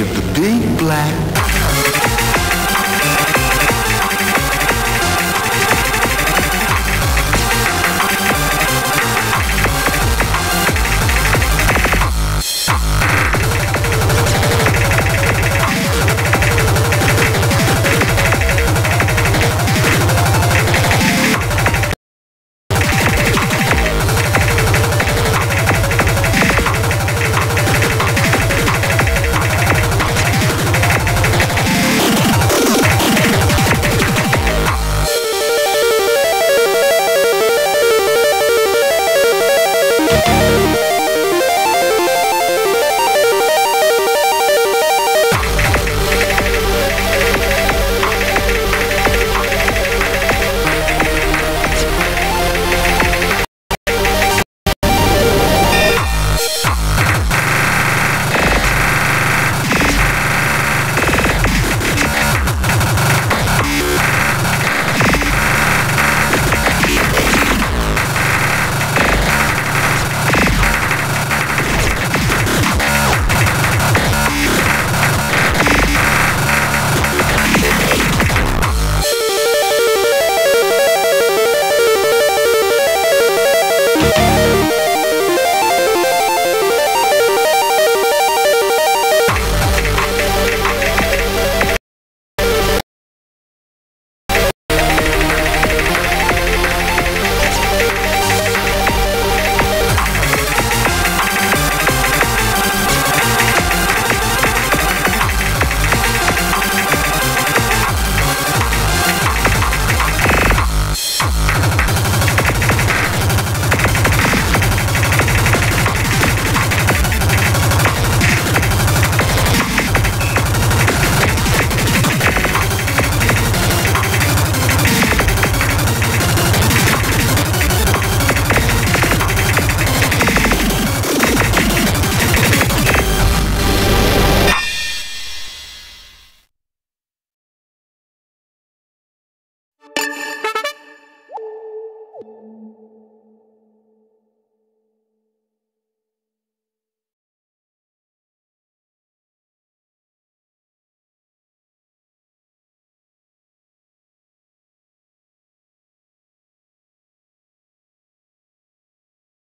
Of the big black you